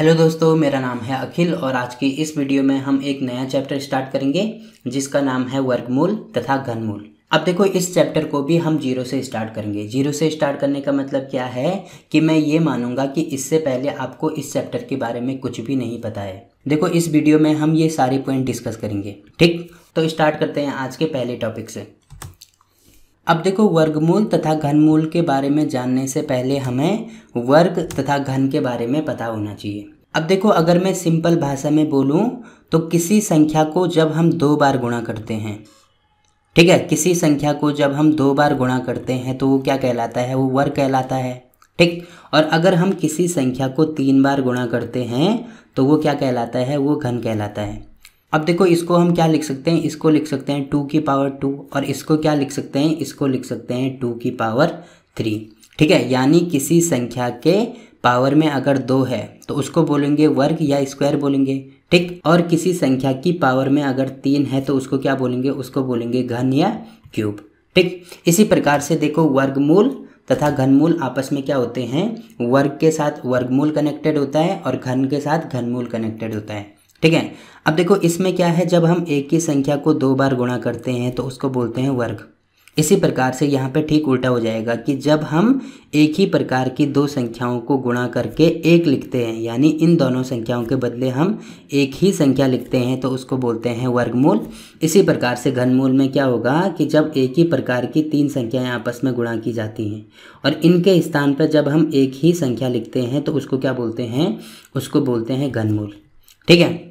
Hello दोस्तों, मेरा नाम है अखिल और आज की इस वीडियो में हम एक नया चैप्टर स्टार्ट करेंगे, जिसका नाम है वर्गमूल तथा घनमूल। अब देखो, इस चैप्टर को भी हम ज़ीरो से स्टार्ट करेंगे। ज़ीरो से स्टार्ट करने का मतलब क्या है कि मैं ये मानूँगा कि इससे पहले आपको इस चैप्टर के बारे में कुछ भी नहीं पता है। देखो, इस वीडियो में हम ये सारे पॉइंट डिस्कस करेंगे, ठीक? तो स्टार्ट करते हैं आज के पहले टॉपिक से। अब देखो, वर्गमूल तथा घनमूल के बारे में जानने से पहले हमें वर्ग तथा घन के बारे में पता होना चाहिए। अब देखो, अगर मैं सिंपल भाषा में बोलूँ तो किसी संख्या को जब हम दो बार गुणा करते हैं, ठीक है, किसी संख्या को जब हम दो बार गुणा करते हैं तो वो क्या कहलाता है? वो वर्ग कहलाता है, ठीक? और अगर हम किसी संख्या को तीन बार गुणा करते हैं तो वो क्या कहलाता है? वो घन कहलाता है। अब देखो, इसको हम क्या लिख सकते हैं? इसको लिख सकते हैं टू की पावर टू और इसको क्या लिख सकते हैं? इसको लिख सकते हैं टू की पावर थ्री। ठीक है? यानी किसी संख्या के पावर में अगर दो है तो उसको बोलेंगे वर्ग या स्क्वायर बोलेंगे। ठीक? और किसी संख्या की पावर में अगर तीन है तो उसको क्या बोलेंगे? उसको बोलेंगे घन या क्यूब। ठीक? इसी प्रकार से देखो, वर्गमूल तथा घनमूल आपस में क्या होते हैं? वर्ग के साथ वर्गमूल कनेक्टेड होता है और घन के साथ घनमूल कनेक्टेड होता है। ठीक है? अब देखो, इसमें क्या है, जब हम एक ही संख्या को दो बार गुणा करते हैं तो उसको बोलते हैं वर्ग। इसी प्रकार से यहाँ पे ठीक उल्टा हो जाएगा कि जब हम एक ही प्रकार की दो संख्याओं को गुणा करके एक लिखते हैं, यानी इन दोनों संख्याओं के बदले हम एक ही संख्या लिखते हैं तो उसको बोलते हैं वर्गमूल। इसी प्रकार से घनमूल में क्या होगा कि जब एक ही प्रकार की तीन संख्याएँ आपस में गुणा की जाती हैं, और इनके स्थान पर जब हम एक ही संख्या लिखते हैं तो उसको क्या बोलते हैं? उसको बोलते हैं घनमूल। ठीक है?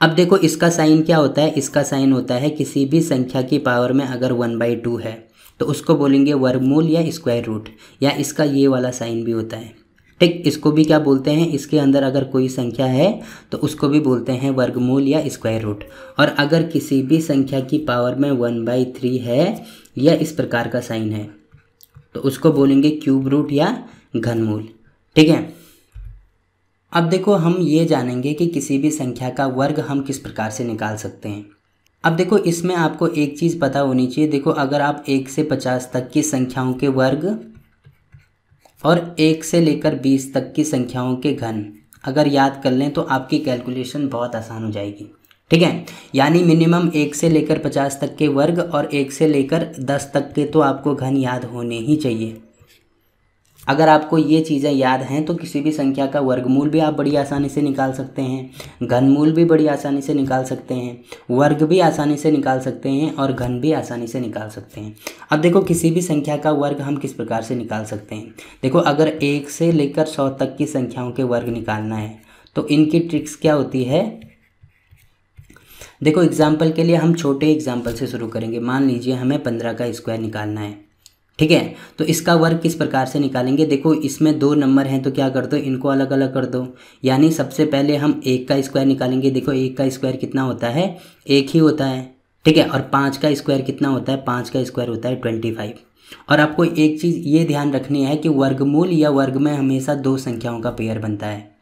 अब देखो, इसका साइन क्या होता है? इसका साइन होता है किसी भी संख्या की पावर में अगर वन बाई टू है तो उसको बोलेंगे वर्गमूल या स्क्वायर रूट, या इसका ये वाला साइन भी होता है। ठीक, इसको भी क्या बोलते हैं? इसके अंदर अगर कोई संख्या है तो उसको भी बोलते हैं वर्गमूल या स्क्वायर रूट। और अगर किसी भी संख्या की पावर में वन बाई थ्री है, या इस प्रकार का साइन है तो उसको बोलेंगे क्यूब रूट या घनमूल। ठीक है? अब देखो, हम ये जानेंगे कि किसी भी संख्या का वर्ग हम किस प्रकार से निकाल सकते हैं। अब देखो, इसमें आपको एक चीज़ पता होनी चाहिए। देखो, अगर आप एक से पचास तक की संख्याओं के वर्ग और एक से लेकर बीस तक की संख्याओं के घन अगर याद कर लें तो आपकी कैलकुलेशन बहुत आसान हो जाएगी। ठीक है? यानी मिनिमम एक से लेकर पचास तक के वर्ग और एक से लेकर दस तक के तो आपको घन याद होने ही चाहिए। अगर आपको ये चीज़ें याद हैं तो किसी भी संख्या का वर्गमूल भी आप बड़ी आसानी से निकाल सकते हैं, घनमूल भी बड़ी आसानी से निकाल सकते हैं, वर्ग भी आसानी से निकाल सकते हैं और घन भी आसानी से निकाल सकते हैं। अब देखो, किसी भी संख्या का वर्ग हम किस प्रकार से निकाल सकते हैं? देखो, अगर एक से लेकर सौ तक की संख्याओं के वर्ग निकालना है तो इनकी ट्रिक्स क्या होती है? देखो, एग्ज़ाम्पल के लिए हम छोटे एग्ज़ाम्पल से शुरू करेंगे। मान लीजिए हमें पंद्रह का स्क्वायर निकालना है। ठीक है? तो इसका वर्ग किस प्रकार से निकालेंगे? देखो, इसमें दो नंबर हैं तो क्या कर दो? इनको अलग अलग कर दो। यानी सबसे पहले हम एक का स्क्वायर निकालेंगे। देखो, एक का स्क्वायर कितना होता है? एक ही होता है। ठीक है? और पाँच का स्क्वायर कितना होता है? पाँच का स्क्वायर होता है ट्वेंटी फाइव और आपको एक चीज़ ये ध्यान रखनी है कि वर्गमूल या वर्ग में हमेशा दो संख्याओं का पेयर बनता है।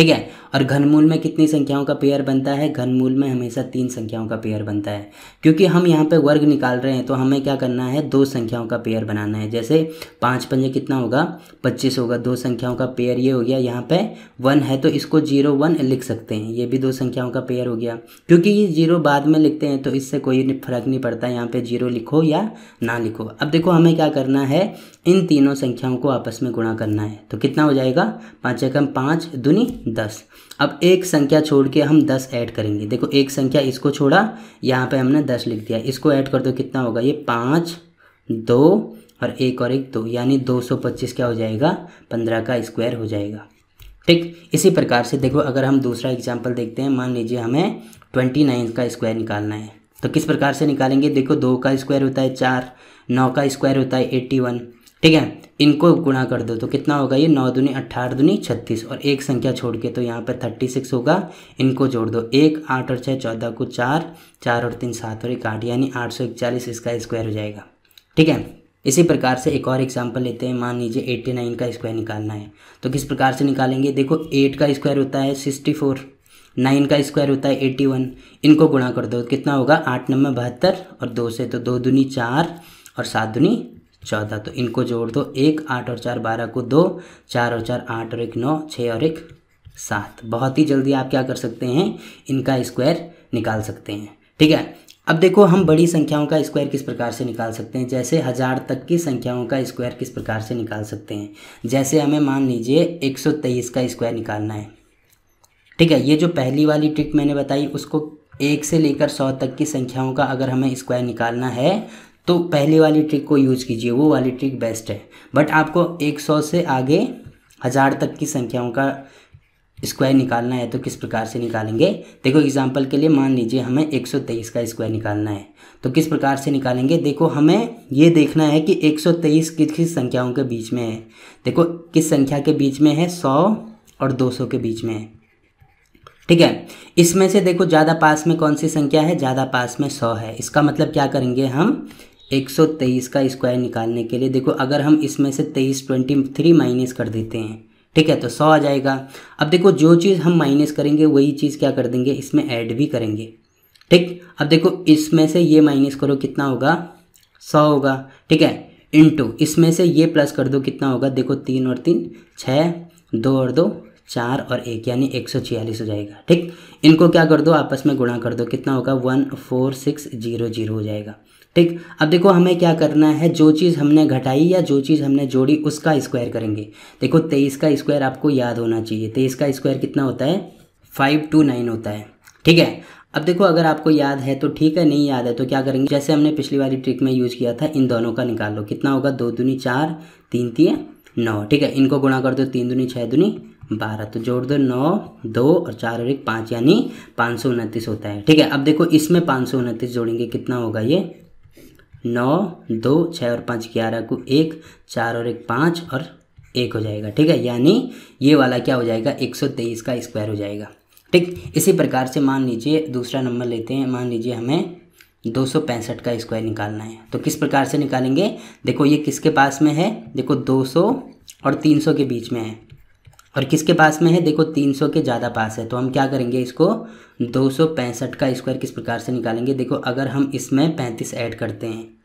ठीक है? और घनमूल में कितनी संख्याओं का पेयर बनता है? घनमूल में हमेशा तीन संख्याओं का पेयर बनता है। क्योंकि हम यहाँ पे वर्ग निकाल रहे हैं तो हमें क्या करना है? दो संख्याओं का पेयर बनाना है। जैसे पाँच पंजे कितना होगा? पच्चीस होगा। दो संख्याओं का पेयर ये हो गया यहाँ पे वन है तो इसको ज़ीरो वन लिख सकते हैं। ये भी दो संख्याओं का पेयर हो गया। क्योंकि ये ज़ीरो बाद में लिखते हैं तो इससे कोई फ़र्क नहीं पड़ता। यहाँ पर ज़ीरो लिखो या ना लिखो। अब देखो हमें क्या करना है? इन तीनों संख्याओं को आपस में गुणा करना है। तो कितना हो जाएगा? पाँच एकम पाँच दुनी दस। अब एक संख्या छोड़ के हम दस ऐड करेंगे। देखो, एक संख्या इसको छोड़ा, यहाँ पे हमने दस लिख दिया। इसको ऐड कर दो, कितना होगा? ये पाँच, दो और एक और एक दो। यानी दो सौ पच्चीस क्या हो जाएगा? पंद्रह का स्क्वायर हो जाएगा। ठीक, इसी प्रकार से देखो, अगर हम दूसरा एग्ज़ाम्पल देखते हैं, मान लीजिए हमें ट्वेंटी नाइन का स्क्वायर निकालना है। तो किस प्रकार से निकालेंगे? देखो, दो का स्क्वायर होता है चार, नौ का स्क्वायर होता है एट्टी वन। ठीक है? इनको गुणा कर दो तो कितना होगा ये? नौ दुनी अट्ठारह दुनी छत्तीस। और एक संख्या छोड़ के तो यहाँ पर थर्टी सिक्स होगा। इनको जोड़ दो। एक, आठ और छः चौदह को चार चार और तीन, सात और एक, आठ। यानी आठ सौ इकचालीस इसका स्क्वायर हो जाएगा। ठीक है? इसी प्रकार से एक और एग्ज़ाम्पल लेते हैं। मान लीजिए एट्टी नाइन का स्क्वायर निकालना है। तो किस प्रकार से निकालेंगे? देखो एट का स्क्वायर होता है सिक्सटी फोर नाइन का स्क्वायर होता है एट्टी वन इनको गुणा कर दो। कितना होगा? आठ नंबर बहत्तर। और दो से तो दो दुनी चार और सात दुनी चौदह। तो इनको जोड़ दो, एक, आठ और चार, बारह को दो, चार और चार, आठ और एक, नौ छः और एक, सात। बहुत ही जल्दी आप क्या कर सकते हैं, इनका स्क्वायर निकाल सकते हैं। ठीक है? अब देखो, हम बड़ी संख्याओं का स्क्वायर किस प्रकार से निकाल सकते हैं? जैसे हज़ार तक की संख्याओं का स्क्वायर किस प्रकार से निकाल सकते हैं? जैसे हमें मान लीजिए एक सौ तेईस का स्क्वायर निकालना है। ठीक है? ये जो पहली वाली ट्रिक मैंने बताई, उसको एक से लेकर सौ तक की संख्याओं का अगर हमें स्क्वायर निकालना है तो पहले वाली ट्रिक को यूज़ कीजिए, वो वाली ट्रिक बेस्ट है। बट आपको 100 से आगे हज़ार तक की संख्याओं का स्क्वायर निकालना है तो किस प्रकार से निकालेंगे? देखो एग्जांपल के लिए मान लीजिए हमें 123 का स्क्वायर निकालना है। तो किस प्रकार से निकालेंगे? देखो, हमें ये देखना है कि 123 किस किस संख्याओं के बीच में है। देखो, किस संख्या के बीच में है? 100 और 200 के बीच में है। ठीक है? इसमें से देखो, ज़्यादा पास में कौन सी संख्या है? ज़्यादा पास में सौ है। इसका मतलब क्या करेंगे हम? 123 का स्क्वायर निकालने के लिए, देखो, अगर हम इसमें से तेईस ट्वेंटी थ्री माइनस कर देते हैं, ठीक है तो सौ आ जाएगा। अब देखो, जो चीज़ हम माइनस करेंगे, वही चीज़ क्या कर देंगे, इसमें ऐड भी करेंगे, ठीक? अब देखो, इसमें से ये माइनस करो, कितना होगा? सौ होगा, ठीक है? इंटू, इसमें से ये प्लस कर दो, कितना होगा? देखो, तीन और तीन, छः, दो और दो, चार और एक, यानी एक सौ छियालीस हो जाएगा, ठीक? इनको क्या कर दो, आपस में गुणा कर दो, कितना होगा? One four six zero zero हो जाएगा। ठीक? अब देखो, हमें क्या करना है? जो चीज़ हमने घटाई या जो चीज़ हमने जोड़ी, उसका स्क्वायर करेंगे। देखो, तेईस का स्क्वायर आपको याद होना चाहिए। तेईस का स्क्वायर कितना होता है? फाइव टू नाइन होता है। ठीक है? अब देखो, अगर आपको याद है तो ठीक है, नहीं याद है तो क्या करेंगे? जैसे हमने पिछली वाली ट्रिक में यूज़ किया था, इन दोनों का निकाल लो। कितना होगा? दो दुनी चार, तीन तीन, नौ। ठीक है? इनको गुणा कर दो, तीन दुनी छः दुनी बारह। तो जोड़ दो, नौ, दो और चार और एक, पाँच। यानी पाँच सौ उनतीस होता है। ठीक है? अब देखो, इसमें पाँच सौ उनतीस जोड़ेंगे, कितना होगा ये? नौ, दो छः और पाँच, ग्यारह को एक, चार और एक, पाँच और एक हो जाएगा, ठीक है? यानी ये वाला क्या हो जाएगा? एक सौ तेईस का स्क्वायर हो जाएगा, ठीक? इसी प्रकार से मान लीजिए, दूसरा नंबर लेते हैं, मान लीजिए हमें दो सौ पैंसठ का स्क्वायर निकालना है। तो किस प्रकार से निकालेंगे? देखो ये किसके पास में है? देखो दो सौ और तीन सौ के बीच में है। और किसके पास में है? देखो 300 के ज़्यादा पास है तो हम क्या करेंगे इसको? दो सौ पैंसठ का स्क्वायर किस प्रकार से निकालेंगे? देखो, अगर हम इसमें 35 ऐड करते हैं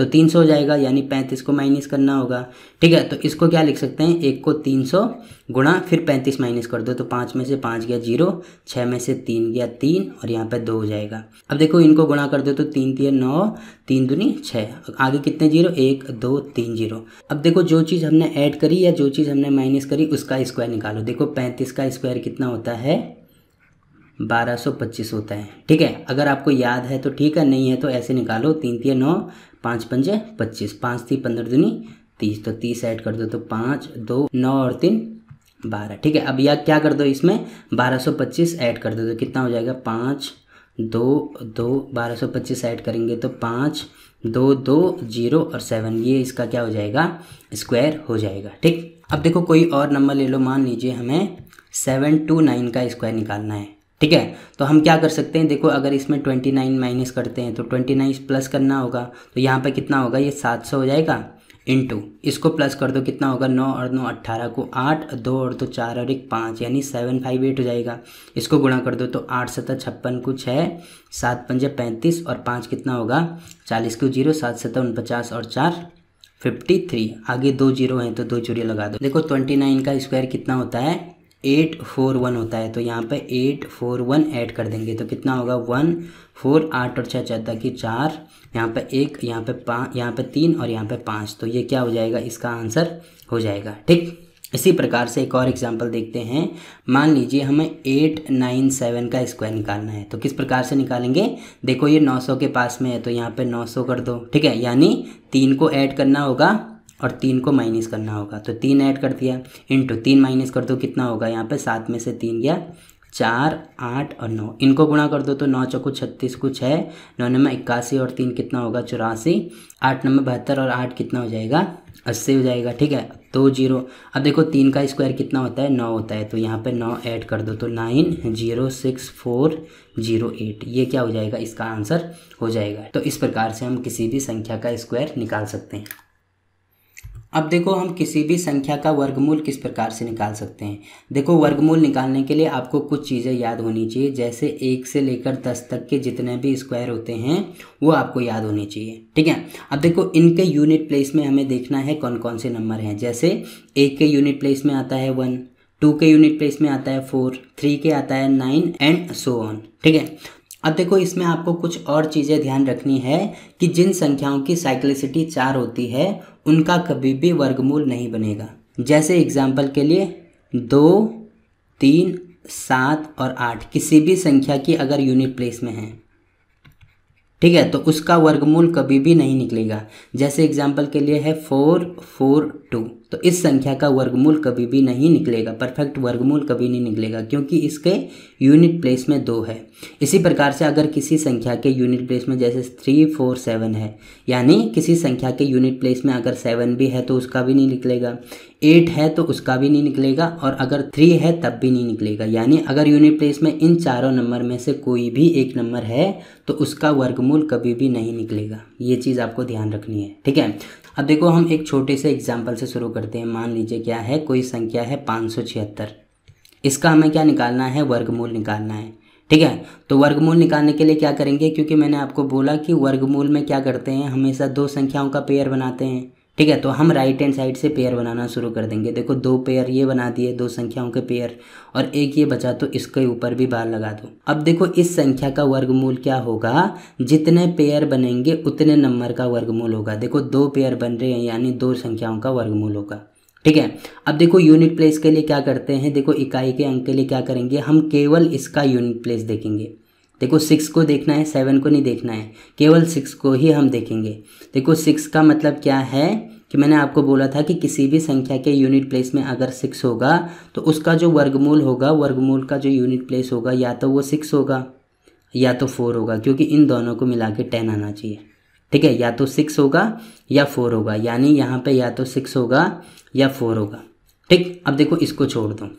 तो 300 हो जाएगा, यानी 35 को माइनस करना होगा। ठीक है तो इसको क्या लिख सकते हैं? एक को 300 गुणा, फिर 35 माइनस कर दो तो पाँच में से पाँच गया ज़ीरो छः में से तीन गया तीन, और यहाँ पे दो हो जाएगा। अब देखो, इनको गुणा कर दो तो तीन तीन नौ, तीन दुनी छः आगे कितने ज़ीरो? एक, दो, तीन ज़ीरो। अब देखो, जो चीज़ हमने ऐड करी या जो चीज़ हमने माइनस करी, उसका स्क्वायर निकालो। देखो, पैंतीस का स्क्वायर कितना होता है? बारह सौ पच्चीस होता है। ठीक है? अगर आपको याद है तो ठीक है, नहीं है तो ऐसे निकालो। तीन तीन नौ, पाँच पंजे, पच्चीस। पाँच थी पंद्रह दुनी, तीस। तो तीस ऐड कर दो तो पाँच, दो, नौ और तीन, बारह। ठीक है? अब या क्या कर दो इसमें? बारह सौ पच्चीस ऐड कर दो तो कितना हो जाएगा? पाँच, दो दो, बारह सौ पच्चीस ऐड करेंगे तो पाँच, दो दो, ज़ीरो और सेवन। ये इसका क्या हो जाएगा? स्क्वायर हो जाएगा। ठीक? अब देखो कोई और नंबर ले लो। मान लीजिए हमें सेवन टू नाइन का स्क्वायर निकालना है। ठीक है? तो हम क्या कर सकते हैं? देखो, अगर इसमें ट्वेंटी नाइन माइनस करते हैं तो ट्वेंटी नाइन प्लस करना होगा। तो यहाँ पे कितना होगा? ये सात सौ हो जाएगा इंटू इसको प्लस कर दो, कितना होगा? नौ और नौ अट्ठारह को आठ, दो और दो चार और एक पाँच, यानी सेवन फाइव एट हो जाएगा। इसको गुणा कर दो तो आठ सत्तर छप्पन को छः सात पंजे पैंतीस, और पाँच कितना होगा? चालीस को ज़ीरो, सात सत्तर उनपचास और चार फिफ्टी थ्री आगे दो ज़ीरो हैं तो दो चूरिया लगा दो। देखो ट्वेंटी नाइन का स्क्वायर कितना होता है? एट फोर वन होता है तो यहाँ पे एट फोर वन ऐड कर देंगे तो कितना होगा? वन फोर आठ और छः चौदह की चार, यहाँ पे एक, यहाँ पे पाँच यहाँ पे तीन और यहाँ पे पाँच तो ये क्या हो जाएगा? इसका आंसर हो जाएगा, ठीक? इसी प्रकार से एक और एग्जांपल देखते हैं। मान लीजिए हमें एट नाइन सेवन का स्क्वायर निकालना है तो किस प्रकार से निकालेंगे? देखो ये नौ सौ के पास में है तो यहाँ पे नौ सौ कर दो, ठीक है? यानी तीन को ऐड करना होगा और तीन को माइनस करना होगा। तो तीन ऐड कर दिया। इंटू तीन माइनस कर दो, कितना होगा? यहाँ पे सात में से तीन गया चार, आठ और नौ। इनको गुणा कर दो तो नौ चौको छत्तीस को छः नौ नंबर इक्यासी और तीन कितना होगा? चौरासी। आठ नंबर बहत्तर और आठ कितना हो जाएगा? अस्सी हो जाएगा, ठीक है? दो ज़ीरो। अब देखो, तीन का स्क्वायर कितना होता है? नौ होता है। तो यहाँ पे नौ ऐड कर दो तो nine zero six four zero eight ये क्या हो जाएगा? इसका आंसर हो जाएगा। तो इस प्रकार से हम किसी भी संख्या का स्क्वायर निकाल सकते हैं। अब देखो हम किसी भी संख्या का वर्गमूल किस प्रकार से निकाल सकते हैं। देखो वर्गमूल निकालने के लिए आपको कुछ चीज़ें याद होनी चाहिए, जैसे एक से लेकर दस तक के जितने भी स्क्वायर होते हैं, वो आपको याद होने चाहिए, ठीक है? अब देखो इनके यूनिट प्लेस में हमें देखना है कौन कौन से नंबर हैं। जैसे एक के यूनिट प्लेस में आता है वन टू के यूनिट प्लेस में आता है फोर थ्री के आता है नाइन एंड सो ऑन ठीक है? अब देखो इसमें आपको कुछ और चीज़ें ध्यान रखनी है कि जिन संख्याओं की साइक्लिसिटी चार होती है उनका कभी भी वर्गमूल नहीं बनेगा। जैसे एग्ज़ाम्पल के लिए, दो, तीन, सात और आठ, किसी भी संख्या की अगर यूनिट प्लेस में है। ठीक है तो उसका वर्गमूल कभी भी नहीं निकलेगा। जैसे एग्ज़ाम्पल के लिए है फोर फोर टू तो इस संख्या का वर्गमूल कभी भी नहीं निकलेगा। परफेक्ट वर्गमूल कभी नहीं निकलेगा, क्योंकि इसके यूनिट प्लेस में दो है। इसी प्रकार से अगर किसी संख्या के यूनिट प्लेस में जैसे थ्री फोर सेवन है, यानी किसी संख्या के यूनिट प्लेस में अगर सेवन भी है तो उसका भी नहीं निकलेगा। एट है तो उसका भी नहीं निकलेगा, और अगर थ्री है तब भी नहीं निकलेगा। यानी अगर यूनिट प्लेस में इन चारों नंबर में से कोई भी एक नंबर है तो उसका वर्गमूल कभी भी नहीं निकलेगा। ये चीज़ आपको ध्यान रखनी है, ठीक है? अब देखो, हम एक छोटे से एग्ज़ाम्पल से शुरू करते हैं। मान लीजिए, क्या है? कोई संख्या है पाँच सौ छिहत्तर। इसका हमें क्या निकालना है? वर्गमूल निकालना है। ठीक है? तो वर्गमूल निकालने के लिए क्या करेंगे? क्योंकि मैंने आपको बोला कि वर्गमूल में क्या करते हैं? हमेशा दो संख्याओं का पेयर बनाते हैं। ठीक है तो हम राइट हैंड साइड से पेयर बनाना शुरू कर देंगे। देखो, दो पेयर ये बना दिए, दो संख्याओं के पेयर और एक ये बचा तो इसके ऊपर भी बार लगा दो। अब देखो, इस संख्या का वर्गमूल क्या होगा? जितने पेयर बनेंगे, उतने नंबर का वर्गमूल होगा। देखो, दो पेयर बन रहे हैं, यानी दो संख्याओं का वर्गमूल होगा। ठीक है, अब देखो यूनिट प्लेस के लिए क्या करते हैं? देखो, इकाई के अंक के लिए क्या करेंगे? हम केवल इसका यूनिट प्लेस देखेंगे। देखो सिक्स को देखना है सेवन को नहीं देखना है, केवल सिक्स को ही हम देखेंगे। देखो सिक्स का मतलब क्या है कि मैंने आपको बोला था कि किसी भी संख्या के यूनिट प्लेस में अगर सिक्स होगा तो उसका जो वर्गमूल होगा, वर्गमूल का जो यूनिट प्लेस होगा, या तो वो सिक्स होगा, या तो फोर होगा, क्योंकि इन दोनों को मिला के टेन आना चाहिए। ठीक है? या तो सिक्स होगा, या फोर होगा, यानी यहाँ पे या तो सिक्स होगा, या फोर होगा। ठीक? अब देखो, इसको छोड़ दो।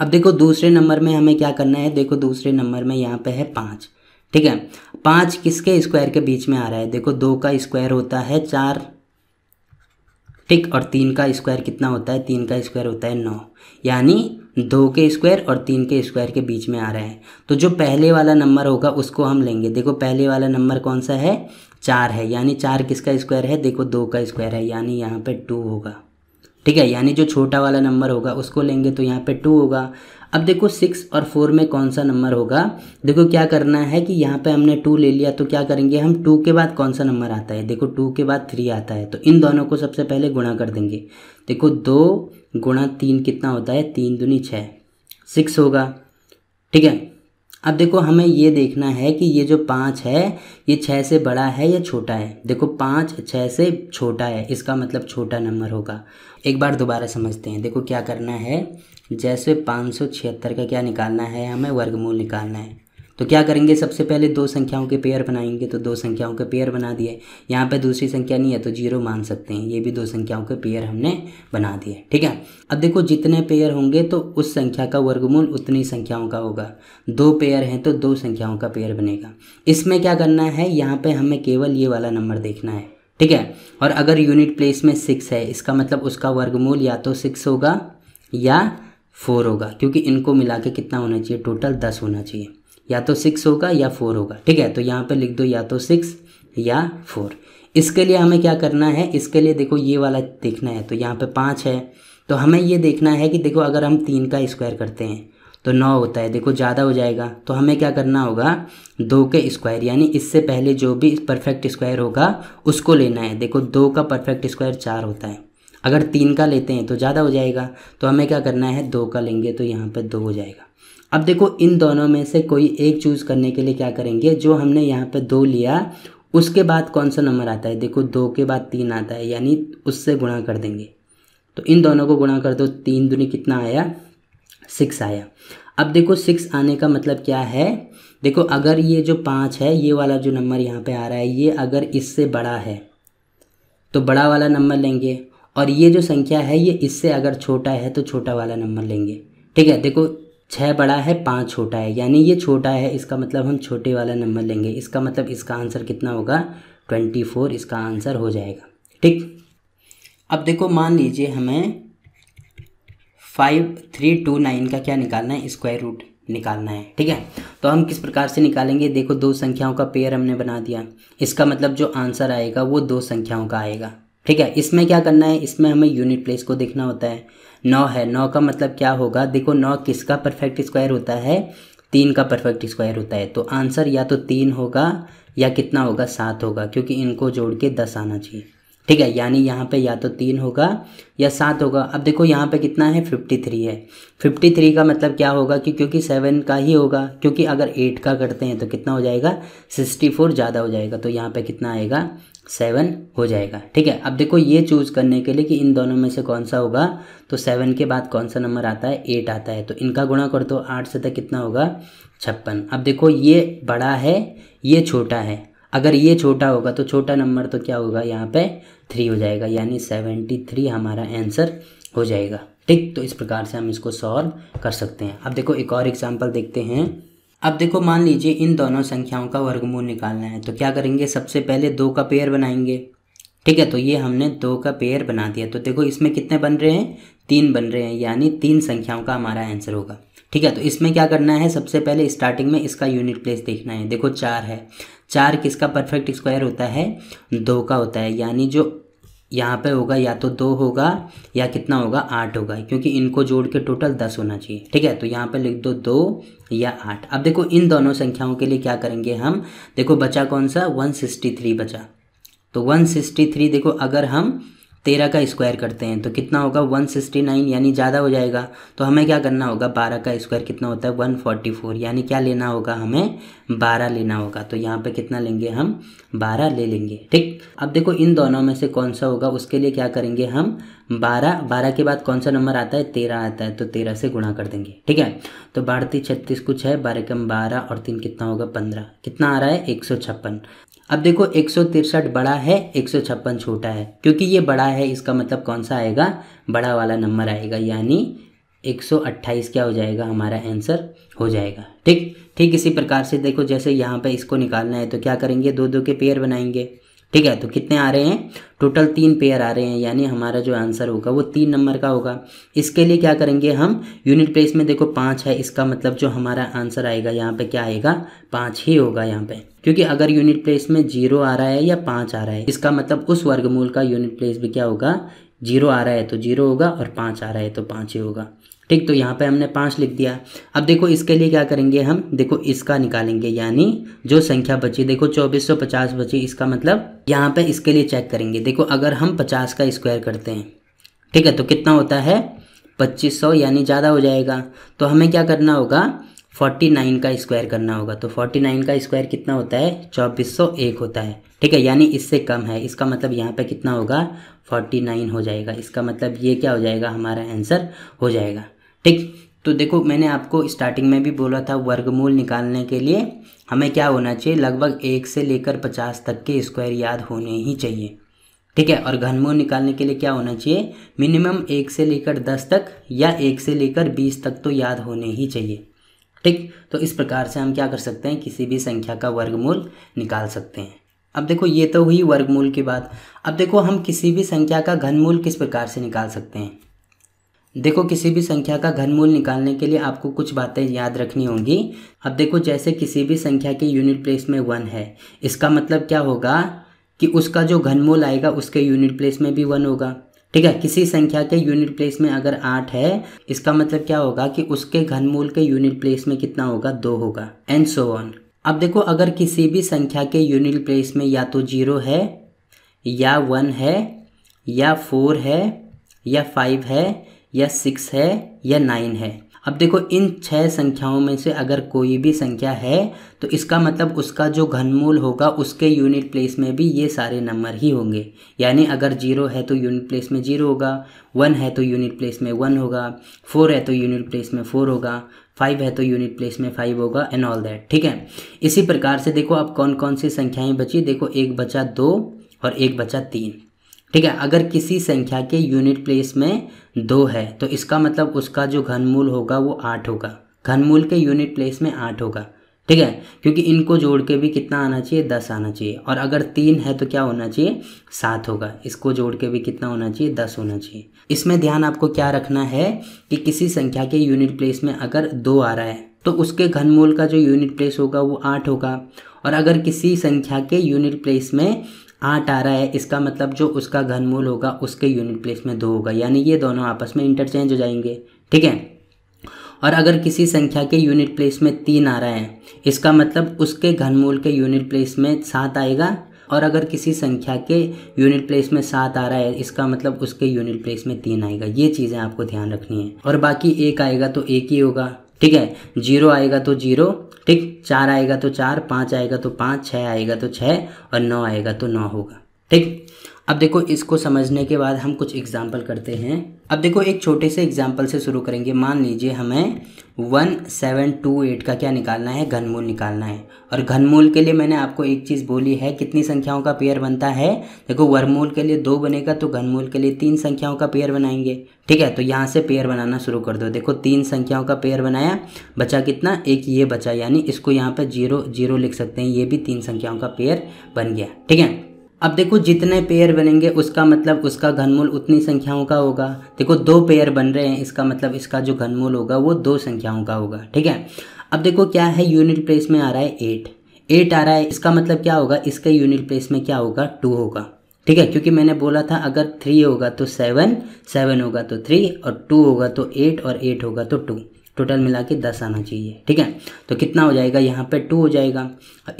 अब देखो दूसरे नंबर में हमें क्या करना है? देखो दूसरे नंबर में यहाँ पे है पाँच। ठीक है? पाँच किसके स्क्वायर के बीच में आ रहा है? देखो दो का स्क्वायर होता है चार। ठीक? और तीन का स्क्वायर कितना होता है? तीन का स्क्वायर होता है नौ। यानी दो के स्क्वायर और तीन के स्क्वायर के बीच में आ रहा है। तो जो पहले वाला नंबर होगा, उसको हम लेंगे। देखो पहले वाला नंबर कौन सा है? चार है। यानी चार किसका स्क्वायर है? देखो दो का स्क्वायर है। यानी यहाँ पे टू होगा। ठीक है, यानी जो छोटा वाला नंबर होगा, उसको लेंगे तो यहाँ पे टू होगा। अब देखो सिक्स और फोर में कौन सा नंबर होगा? देखो, क्या करना है कि यहाँ पे हमने टू ले लिया तो क्या करेंगे हम? टू के बाद कौन सा नंबर आता है? देखो टू के बाद थ्री आता है तो इन दोनों को सबसे पहले गुणा कर देंगे। देखो, दो गुणा तीन कितना होता है? तीन दुनी छः सिक्स होगा। ठीक है? अब देखो, हमें ये देखना है कि ये जो पाँच है, ये छः से बड़ा है या छोटा है? देखो, पाँच छः से छोटा है, इसका मतलब छोटा नंबर होगा। एक बार दोबारा समझते हैं। देखो, क्या करना है? जैसे पाँच सौ छिहत्तर का क्या निकालना है हमें? वर्गमूल निकालना है। तो क्या करेंगे? सबसे पहले दो संख्याओं के पेयर बनाएँगे तो दो संख्याओं के पेयर बना दिए। यहाँ पे दूसरी संख्या नहीं है तो ज़ीरो मान सकते हैं। ये भी दो संख्याओं के पेयर हमने बना दिए, ठीक है? अब देखो, जितने पेयर होंगे तो उस संख्या का वर्गमूल उतनी संख्याओं का होगा। दो पेयर हैं तो दो संख्याओं का पेयर बनेगा। इसमें क्या करना है? यहाँ पर हमें केवल ये वाला नंबर देखना है, ठीक है? और अगर यूनिट प्लेस में सिक्स है, इसका मतलब उसका वर्गमूल या तो सिक्स होगा या फोर होगा, क्योंकि इनको मिला के कितना होना चाहिए? टोटल दस होना चाहिए। या तो सिक्स होगा या फोर होगा। ठीक है? तो यहाँ पर लिख दो या तो सिक्स या फोर इसके लिए हमें क्या करना है? इसके लिए देखो ये वाला देखना है तो यहाँ पे पाँच है। तो हमें ये देखना है कि देखो अगर हम तीन का स्क्वायर करते हैं तो नौ होता है। देखो ज़्यादा हो जाएगा। तो हमें क्या करना होगा? दो के स्क्वायर यानी इससे पहले जो भी परफेक्ट स्क्वायर होगा, उसको लेना है। देखो दो का परफेक्ट स्क्वायर चार होता है। अगर तीन का लेते हैं तो ज़्यादा हो जाएगा। तो हमें क्या करना है? दो का लेंगे तो यहाँ पर दो हो जाएगा। अब देखो, इन दोनों में से कोई एक चूज़ करने के लिए क्या करेंगे? जो हमने यहाँ पे दो लिया, उसके बाद कौन सा नंबर आता है? देखो, दो के बाद तीन आता है, यानी उससे गुणा कर देंगे। तो इन दोनों को गुणा कर दो, तीन दुनी कितना आया? सिक्स आया। अब देखो सिक्स आने का मतलब क्या है? देखो, अगर ये जो पाँच है, ये वाला जो नंबर यहाँ पे आ रहा है, ये अगर इससे बड़ा है तो बड़ा वाला नंबर लेंगे। और ये जो संख्या है, ये इससे अगर छोटा है तो छोटा वाला नंबर लेंगे। ठीक है, देखो छः बड़ा है, पाँच छोटा है। यानी ये छोटा है, इसका मतलब हम छोटे वाला नंबर लेंगे। इसका मतलब इसका आंसर कितना होगा? ट्वेंटी फोर, इसका आंसर हो जाएगा। ठीक? अब देखो, मान लीजिए हमें फाइव थ्री टू नाइन का क्या निकालना है? स्क्वायर रूट निकालना है। ठीक है? तो हम किस प्रकार से निकालेंगे? देखो, दो संख्याओं का पेयर हमने बना दिया। इसका मतलब जो आंसर आएगा, वो दो संख्याओं का आएगा। ठीक है, इसमें क्या करना है? इसमें हमें यूनिट प्लेस को देखना होता है। नौ है, नौ का मतलब क्या होगा? देखो, नौ किसका परफेक्ट स्क्वायर होता है? तीन का परफेक्ट स्क्वायर होता है। तो आंसर या तो तीन होगा या कितना होगा? सात होगा, क्योंकि इनको जोड़ के दस आना चाहिए। ठीक है, यानी यहाँ पे या तो तीन होगा या सात होगा। अब देखो यहाँ पे कितना है फिफ्टी थ्री है। फिफ्टी थ्री का मतलब क्या होगा कि क्योंकि सेवन का ही होगा, क्योंकि अगर एट का करते हैं तो कितना हो जाएगा? सिक्सटी फोर ज़्यादा हो जाएगा तो यहाँ पे कितना आएगा? सेवन हो जाएगा। ठीक है, अब देखो ये चूज़ करने के लिए कि इन दोनों में से कौन सा होगा तो सेवन के बाद कौन सा नंबर आता है? एट आता है। तो इनका गुणा कर दो, आठ से तक कितना होगा? छप्पन। अब देखो ये बड़ा है, ये छोटा है। अगर ये छोटा होगा तो छोटा नंबर तो क्या होगा? यहाँ पे थ्री हो जाएगा, यानी सेवेंटी थ्री हमारा आंसर हो जाएगा। ठीक तो इस प्रकार से हम इसको सॉल्व कर सकते हैं। अब देखो, एक और एग्ज़ाम्पल देखते हैं। अब देखो, मान लीजिए इन दोनों संख्याओं का वर्गमूल निकालना है तो क्या करेंगे? सबसे पहले दो का पेयर बनाएँगे। ठीक है तो ये हमने दो का पेयर बना दिया। तो देखो, इसमें कितने बन रहे हैं? तीन बन रहे हैं, यानी तीन संख्याओं का हमारा आंसर होगा। ठीक है तो इसमें क्या करना है, सबसे पहले स्टार्टिंग में इसका यूनिट प्लेस देखना है। देखो, चार है। चार किसका परफेक्ट स्क्वायर होता है? दो का होता है। यानी जो यहाँ पे होगा, या तो दो होगा, या कितना होगा? आठ होगा, क्योंकि इनको जोड़ के टोटल दस होना चाहिए। ठीक है तो यहाँ पे लिख दो दो या आठ। अब देखो, इन दोनों संख्याओं के लिए क्या करेंगे हम? देखो, बचा कौन सा? वन सिक्सटी थ्री बचा। तो वन सिक्सटी थ्री देखो, अगर हम तेरह का स्क्वायर करते हैं तो कितना होगा? वन सिक्सटी नाइन यानी ज़्यादा हो जाएगा। तो हमें क्या करना होगा? बारह का स्क्वायर कितना होता है? वन फोर्टी फोर यानी क्या लेना होगा हमें? बारह लेना होगा। तो यहाँ पे कितना लेंगे हम? बारह ले लेंगे, ठीक? अब देखो, इन दोनों में से कौन सा होगा? उसके लिए क्या करेंगे हम? बारह बारह के बाद कौन सा नंबर आता है? तेरह आता है तो तेरह से गुणा कर देंगे, ठीक है? तो बारह छत्तीस कुछ है, बारह कम बारह और तीन कितना होगा? पंद्रह। कितना आ रहा है? एक सौ छप्पन। अब देखो, एक बड़ा है, एक सौ छप्पन छोटा है। क्योंकि ये बड़ा है, इसका मतलब कौन सा आएगा? बड़ा वाला नंबर आएगा, यानी एक सौ अट्ठाईस क्या हो जाएगा? हमारा आंसर हो जाएगा। ठीक? ठीक इसी प्रकार से देखो, जैसे यहाँ पे इसको निकालना है तो क्या करेंगे? दो दो के पेयर बनाएँगे। ठीक है? तो कितने आ रहे हैं? टोटल तीन पेयर आ रहे हैं, यानी हमारा जो आंसर होगा वो तीन नंबर का होगा। इसके लिए क्या करेंगे हम? यूनिट प्लेस में देखो पाँच है, इसका मतलब जो हमारा आंसर आएगा, यहाँ पे क्या आएगा? पाँच ही होगा यहाँ पे। क्योंकि अगर यूनिट प्लेस में ज़ीरो आ रहा है या पाँच आ रहा है, इसका मतलब उस वर्गमूल का यूनिट प्लेस भी क्या होगा? ज़ीरो आ रहा है तो ज़ीरो होगा और पाँच आ रहा है तो पाँच ही होगा। ठीक तो यहाँ पे हमने पाँच लिख दिया। अब देखो इसके लिए क्या करेंगे हम? देखो इसका निकालेंगे, यानी जो संख्या बची, देखो चौबीस सौ पचास बची, इसका मतलब यहाँ पे इसके लिए चेक करेंगे। देखो अगर हम पचास का स्क्वायर करते हैं, ठीक है तो कितना होता है? पच्चीस सौ, यानी ज़्यादा हो जाएगा। तो हमें क्या करना होगा? फोर्टी नाइन का स्क्वायर करना होगा। तो फोर्टी नाइन का स्क्वायर कितना होता है? चौबीस सौ एक होता है, ठीक है, यानी इससे कम है। इसका मतलब यहाँ पे कितना होगा? फोर्टी नाइन हो जाएगा। इसका मतलब ये क्या हो जाएगा? हमारा आंसर हो जाएगा। ठीक तो देखो, मैंने आपको स्टार्टिंग में भी बोला था वर्गमूल निकालने के लिए। हमें क्या होना चाहिए? लगभग एक से लेकर पचास तक के स्क्वायर याद होने ही चाहिए। ठीक है, और घनमूल निकालने के लिए क्या होना चाहिए? मिनिमम एक से लेकर दस तक या एक से लेकर बीस तक तो याद होने ही चाहिए। ठीक तो इस प्रकार से हम क्या कर सकते हैं? किसी भी संख्या का वर्गमूल निकाल सकते हैं। अब देखो, ये तो हुई वर्गमूल की बात। अब देखो, हम किसी भी संख्या का घनमूल किस प्रकार से निकाल सकते हैं? देखो, किसी भी संख्या का घनमूल निकालने के लिए आपको कुछ बातें याद रखनी होंगी। अब देखो, जैसे किसी भी संख्या के यूनिट प्लेस में वन है, इसका मतलब क्या होगा कि उसका जो घनमूल आएगा, उसके यूनिट प्लेस में भी वन होगा। ठीक है, किसी संख्या के यूनिट प्लेस में अगर आठ है, इसका मतलब क्या होगा कि उसके घनमूल के यूनिट प्लेस में कितना होगा? दो होगा एंड सो वन अब देखो, अगर किसी भी संख्या के यूनिट प्लेस में या तो ज़ीरो है, या वन है, या फोर है, या फाइव है या सिक्स है या नाइन है। अब देखो, इन छह संख्याओं में से अगर कोई भी संख्या है तो इसका मतलब उसका जो घनमूल होगा, उसके यूनिट प्लेस में भी ये सारे नंबर ही होंगे। यानी अगर ज़ीरो है तो यूनिट प्लेस में ज़ीरो होगा वन है तो यूनिट प्लेस में वन होगा फोर है तो यूनिट प्लेस में फोर होगा फाइव है तो यूनिट प्लेस में फाइव होगा एंड ऑल दैट ठीक है? इसी प्रकार से देखो, अब कौन कौन सी संख्याएँ बची? देखो, एक बचा दो और एक बचा तीन। ठीक है, अगर किसी संख्या के यूनिट प्लेस में दो है तो इसका मतलब उसका जो घनमूल होगा वो आठ होगा। घनमूल के यूनिट प्लेस में आठ होगा। ठीक है, क्योंकि इनको जोड़ के भी कितना आना चाहिए? दस आना चाहिए। और अगर तीन है तो क्या होना चाहिए? सात होगा। इसको जोड़ के भी कितना होना चाहिए? दस होना चाहिए। इसमें ध्यान आपको क्या रखना है कि किसी संख्या के यूनिट प्लेस में अगर दो आ रहा है तो उसके घनमूल का जो यूनिट प्लेस होगा वो आठ होगा। और अगर किसी संख्या के यूनिट प्लेस में आठ आ रहा है, इसका मतलब जो उसका घनमूल होगा, उसके यूनिट प्लेस में दो होगा। यानी ये दोनों आपस में इंटरचेंज हो जाएँगे। ठीक है? और अगर किसी संख्या के यूनिट प्लेस में तीन आ रहा है, इसका मतलब उसके घनमूल के यूनिट प्लेस में सात आएगा और अगर किसी संख्या के यूनिट प्लेस में सात आ रहा है, इसका मतलब उसके यूनिट प्लेस में तीन आएगा। ये चीज़ें आपको ध्यान रखनी है। और बाकी एक आएगा तो एक ही होगा। ठीक है? ज़ीरो आएगा तो ज़ीरो ठीक, चार आएगा तो चार, पाँच आएगा तो पाँच छः आएगा तो छः और नौ आएगा तो नौ होगा। ठीक? अब देखो, इसको समझने के बाद हम कुछ एग्ज़ाम्पल करते हैं। अब देखो, एक छोटे से एग्ज़ाम्पल से शुरू करेंगे। मान लीजिए हमें वन सेवन टू एट का क्या निकालना है? घनमूल निकालना है। और घनमूल के लिए मैंने आपको एक चीज़ बोली है, कितनी संख्याओं का पेयर बनता है? देखो वर्मूल के लिए दो बनेगा तो घनमूल के लिए तीन संख्याओं का पेयर बनाएँगे। ठीक है तो यहाँ से पेयर बनाना शुरू कर दो। देखो, तीन संख्याओं का पेयर बनाया, बचा कितना? एक ये बचा, यानी इसको यहाँ पर ज़ीरो ज़ीरो लिख सकते हैं। ये भी तीन संख्याओं का पेयर बन गया। ठीक है? अब देखो, जितने पेयर बनेंगे, उसका मतलब उसका घनमूल उतनी संख्याओं का होगा। देखो, दो पेयर बन रहे हैं, इसका मतलब इसका जो घनमूल होगा, वो दो संख्याओं का होगा, ठीक है? अब देखो, क्या है यूनिट प्लेस में आ रहा है एट एट आ रहा है, इसका मतलब क्या होगा? इसके यूनिट प्लेस में क्या होगा? टू होगा, ठीक है? क्योंकि मैंने बोला था, अगर थ्री होगा तो सेवन सेवन होगा तो थ्री और टू होगा तो एट और एट होगा तो टू टोटल मिला के दस आना चाहिए, ठीक है? तो कितना हो जाएगा? यहाँ पे टू हो जाएगा।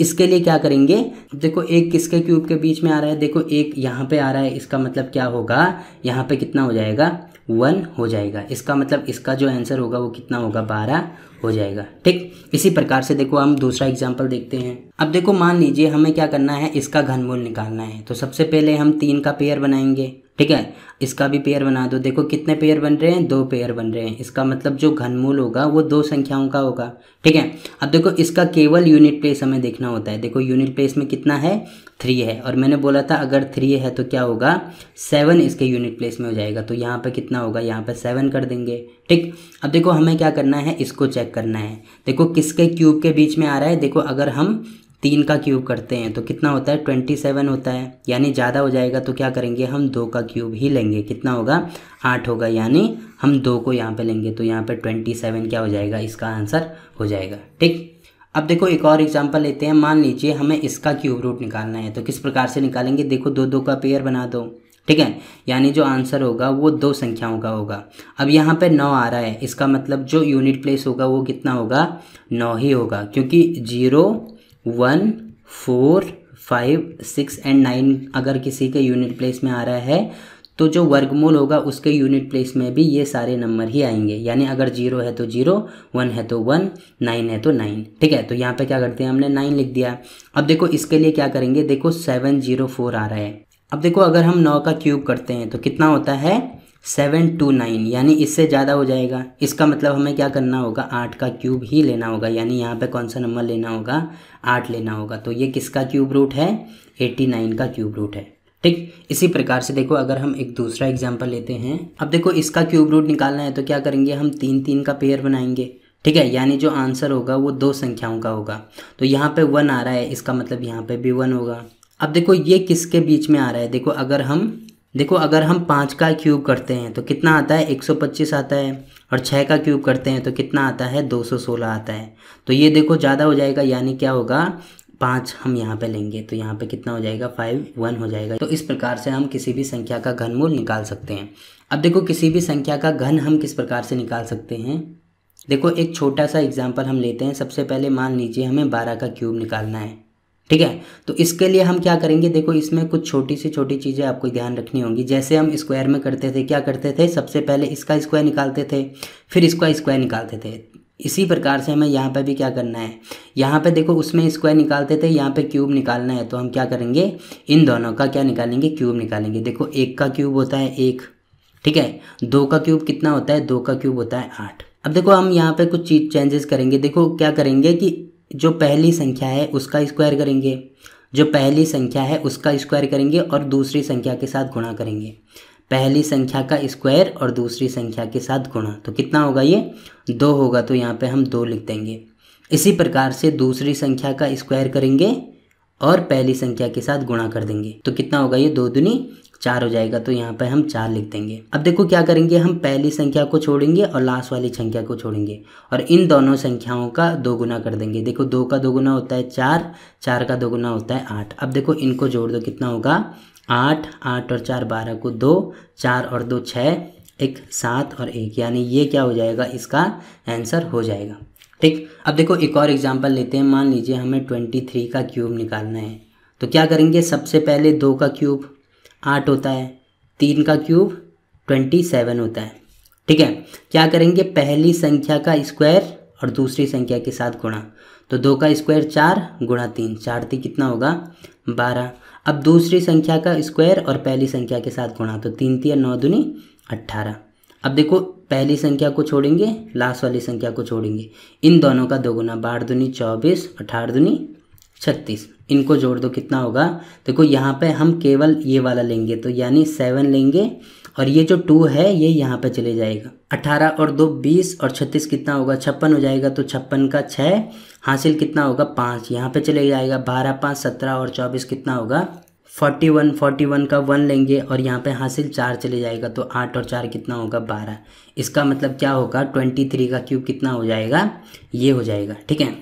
इसके लिए क्या करेंगे? देखो, एक किसके क्यूब के बीच में आ रहा है? देखो, एक यहाँ पे आ रहा है। इसका मतलब क्या होगा? यहाँ पे कितना हो जाएगा? वन हो जाएगा। इसका मतलब इसका जो आंसर होगा वो कितना होगा? बारह हो जाएगा, ठीक? इसी प्रकार से देखो, हम दूसरा एग्ज़ाम्पल देखते हैं। अब देखो, मान लीजिए हमें क्या करना है? इसका घनमूल निकालना है। तो सबसे पहले हम तीन का पेयर बनाएँगे। ठीक है? इसका भी पेयर बना दो। देखो कितने पेयर बन रहे हैं? दो पेयर बन रहे हैं। इसका मतलब जो घनमूल होगा, वो दो संख्याओं का होगा। ठीक है? अब देखो, इसका केवल यूनिट प्लेस हमें देखना होता है। देखो यूनिट प्लेस में कितना है? थ्री है। और मैंने बोला था, अगर थ्री है तो क्या होगा? सेवन इसके यूनिट प्लेस में हो जाएगा। तो यहाँ पर कितना होगा? यहाँ पर सेवन कर देंगे। ठीक? अब देखो, हमें क्या करना है? इसको चेक करना है। देखो, किसके क्यूब के बीच में आ रहा है? देखो, अगर हम तीन का क्यूब करते हैं तो कितना होता है? ट्वेंटी सेवन होता है। यानी ज़्यादा हो जाएगा तो क्या करेंगे? हम दो का क्यूब ही लेंगे। कितना होगा? आठ होगा। यानी हम दो को यहाँ पे लेंगे तो यहाँ पे ट्वेंटी सेवन क्या हो जाएगा? इसका आंसर हो जाएगा। ठीक? अब देखो, एक और एग्जांपल लेते हैं। मान लीजिए हमें इसका क्यूब रूट निकालना है तो किस प्रकार से निकालेंगे? देखो, दो दो का पेयर बना दो। ठीक है? यानी जो आंसर होगा, वो दो संख्याओं का होगा। अब यहाँ पे नौ आ रहा है। इसका मतलब जो यूनिट प्लेस होगा, वो कितना होगा? नौ ही होगा। क्योंकि zero one, four, five, six and nine अगर किसी के यूनिट प्लेस में आ रहा है तो जो वर्गमूल होगा उसके यूनिट प्लेस में भी ये सारे नंबर ही आएँगे। यानी अगर ज़ीरो है तो ज़ीरो वन है तो वन नाइन है तो नाइन ठीक है? तो यहाँ पे क्या करते हैं हमने? नाइन लिख दिया। अब देखो इसके लिए क्या करेंगे? देखो सेवन ज़ीरो फोर आ रहा है। अब देखो अगर हम नौ का क्यूब करते हैं तो कितना होता है? सेवन टू नाइन, यानी इससे ज़्यादा हो जाएगा। इसका मतलब हमें क्या करना होगा? आठ का क्यूब ही लेना होगा, यानी यहाँ पे कौन सा नंबर लेना होगा? आठ लेना होगा। तो ये किसका क्यूब रूट है? एट्टी नाइन का क्यूब रूट है। ठीक? इसी प्रकार से देखो, अगर हम एक दूसरा एग्ज़ाम्पल लेते हैं। अब देखो, इसका क्यूब रूट निकालना है तो क्या करेंगे? हम तीन तीन का पेयर बनाएँगे। ठीक है? यानी जो आंसर होगा वो दो संख्याओं का होगा। तो यहाँ पे वन आ रहा है, इसका मतलब यहाँ पे भी वन होगा। अब देखो, ये किसके बीच में आ रहा है? देखो, अगर हम देखो, अगर हम पाँच का क्यूब करते हैं तो कितना आता है? एक सौ पच्चीस आता है। और छः का क्यूब करते हैं तो कितना आता है? दो सौ सोलह आता है। तो ये देखो, ज़्यादा हो जाएगा, यानी क्या होगा? पाँच हम यहाँ पे लेंगे तो यहाँ पे कितना हो जाएगा? फाइव, वन हो जाएगा। तो इस प्रकार से हम किसी भी संख्या का घनमूल निकाल सकते हैं। अब देखो, किसी भी संख्या का घन हम किस प्रकार से निकाल सकते हैं? देखो, एक छोटा सा एग्ज़ाम्पल हम लेते हैं। सबसे पहले मान लीजिए, हमें बारह का क्यूब निकालना है। ठीक है? तो इसके लिए हम क्या करेंगे? देखो, इसमें कुछ छोटी सी छोटी चीज़ें आपको ध्यान रखनी होंगी। जैसे हम स्क्वायर में करते थे, क्या करते थे? सबसे पहले इसका स्क्वायर निकालते थे, फिर इसका स्क्वायर निकालते थे। इसी प्रकार से हमें यहाँ पे भी क्या करना है? यहाँ पे देखो, उसमें स्क्वायर निकालते थे, यहाँ पे क्यूब निकालना है। तो हम क्या करेंगे? इन दोनों का क्या निकालेंगे? क्यूब निकालेंगे। देखो, एक का क्यूब होता है एक, ठीक है? दो का क्यूब कितना होता है? दो का क्यूब होता है आठ। अब देखो, हम यहाँ पे कुछ चीज़ चेंजेस करेंगे। देखो, क्या करेंगे कि जो पहली संख्या है, उसका स्क्वायर करेंगे। जो पहली संख्या है, उसका स्क्वायर करेंगे और दूसरी संख्या के साथ गुणा करेंगे। पहली संख्या का स्क्वायर और दूसरी संख्या के साथ गुणा। तो कितना होगा ये? दो होगा तो यहाँ पे हम दो लिख देंगे। इसी प्रकार से दूसरी संख्या का स्क्वायर करेंगे और पहली संख्या के साथ गुणा कर देंगे। तो कितना होगा ये? दो दुनी चार हो जाएगा तो यहाँ पर हम चार लिख देंगे। अब देखो क्या करेंगे, हम पहली संख्या को छोड़ेंगे और लास्ट वाली संख्या को छोड़ेंगे और इन दोनों संख्याओं का दो गुना कर देंगे। देखो दो का दो गुना होता है चार चार का दो गुना होता है आठ। अब देखो इनको जोड़ दो, कितना होगा? आठ आठ और चार बारह को दो, चार और दो छः, एक सात और एक। यानी ये क्या हो जाएगा, इसका आंसर हो जाएगा। ठीक, अब देखो एक और एग्ज़ाम्पल लेते हैं। मान लीजिए हमें ट्वेंटी थ्री का क्यूब निकालना है। तो क्या करेंगे, सबसे पहले दो का क्यूब आठ होता है, तीन का क्यूब ट्वेंटी सेवन होता है। ठीक है? क्या करेंगे? पहली संख्या का स्क्वायर और दूसरी संख्या के साथ गुणा। तो दो का स्क्वायर चार गुणा तीन, चार तीन कितना होगा? बारह। अब दूसरी संख्या का स्क्वायर और पहली संख्या के साथ गुणा तो तीन तीन नौ दुनी अट्ठारह। अब देखो, पहली संख्या को छोड़ेंगे, लास्ट वाली संख्या को छोड़ेंगे। इन दोनों का दोगुना बारह दुनी चौबीस, अठारह दुनी छत्तीस। इनको जोड़ दो, कितना होगा? देखो, यहाँ पे हम केवल ये वाला लेंगे तो यानी सेवन लेंगे, और ये जो टू है, ये यहाँ पे चले जाएगा। अठारह और दो, बीस, और छत्तीस कितना होगा? छप्पन हो जाएगा तो छप्पन का छः, हासिल कितना होगा? पाँच। यहाँ पे चले जाएगा, बारह, पाँच, सत्रह, और चौबीस कितना होगा? फोर्टी वन फोर्टी वन का वन लेंगे, और यहाँ पे हासिल चार चले जाएगा तो आठ और चार कितना होगा? बारह। इसका मतलब क्या होगा? ट्वेंटी थ्री का क्यूब कितना हो जाएगा? ये हो जाएगा, ठीक है?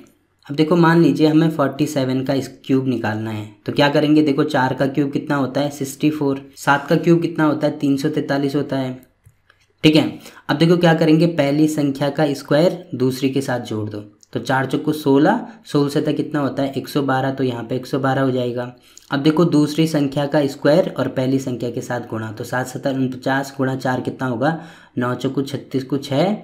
अब देखो, मान लीजिए हमें फोर्टी सेवन का इस क्यूब निकालना है तो क्या करेंगे? देखो, चार का क्यूब कितना होता है? सिक्सटी फोर सात का क्यूब कितना होता है? तीन सौ तैतालीस होता है। ठीक है? अब देखो, क्या करेंगे? पहली संख्या का स्क्वायर दूसरी के साथ जोड़ दो। तो चार चौको सोलह सोलह से तक कितना होता है? एक सौ बारह तो यहाँ पे एक सौ बारह हो जाएगा। अब देखो, दूसरी संख्या का स्क्वायर और पहली संख्या के साथ गुणा तो सात सत्तर उनपचास गुणा चार कितना होगा? नौ चौको छत्तीस को छः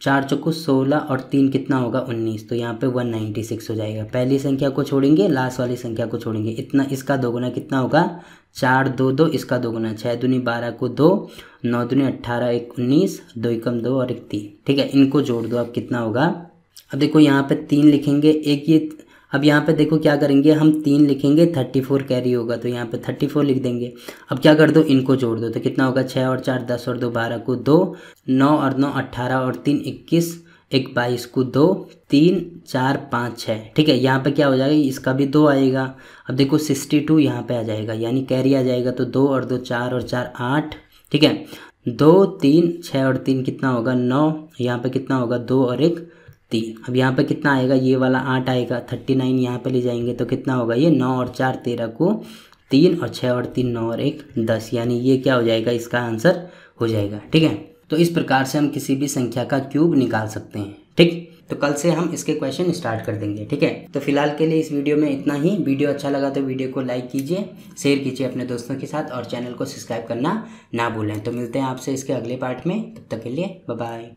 चार चौको सोलह और तीन कितना होगा? उन्नीस। तो यहाँ पे वन नाइन्टी सिक्स हो जाएगा। पहली संख्या को छोड़ेंगे लास्ट वाली संख्या को छोड़ेंगे। इतना इसका दोगुना कितना होगा? चार, दो दो, इसका दोगुना। छः दुनी बारह को दो, नौ दुनी अट्ठारह, एक उन्नीस, दो एकम दो और एक तीन। ठीक है, इनको जोड़ दो। अब कितना होगा? अब देखो यहाँ पे तीन लिखेंगे। एक ये अब यहाँ पे देखो क्या करेंगे, हम तीन लिखेंगे थर्टी फोर कैरी होगा तो यहाँ पे थर्टी फोर लिख देंगे। अब क्या कर दो, इनको जोड़ दो तो कितना होगा छः और चार, दस और दो, बारह को दो, नौ और नौ अट्ठारह और तीन, इक्कीस, एक बाईस को दो, तीन, चार, पाँच छः ठीक है, यहाँ पे क्या हो जाएगा, इसका भी दो आएगा। अब देखो सिक्सटी टू यहाँ पर आ जाएगा, यानी कैरी आ जाएगा तो दो और दो, चार और चार, आठ। ठीक है, दो, तीन छः और तीन कितना होगा, नौ। यहाँ पे कितना होगा, दो और एक। तीन अब यहाँ पे कितना आएगा? ये वाला आठ आएगा, थर्टी नाइन यहाँ पर ले जाएँगे तो कितना होगा? ये नौ और चार, तेरह को तीन और छः और तीन, नौ और एक, दस। यानी ये क्या हो जाएगा? इसका आंसर हो जाएगा। ठीक है? तो इस प्रकार से हम किसी भी संख्या का क्यूब निकाल सकते हैं। ठीक? तो कल से हम इसके क्वेश्चन स्टार्ट कर देंगे। ठीक है? तो फ़िलहाल के लिए इस वीडियो में इतना ही। वीडियो अच्छा लगा तो वीडियो को लाइक कीजिए, शेयर कीजिए अपने दोस्तों के साथ और चैनल को सब्सक्राइब करना ना भूलें। तो मिलते हैं आपसे इसके अगले पार्ट में। तब तक के लिए बाय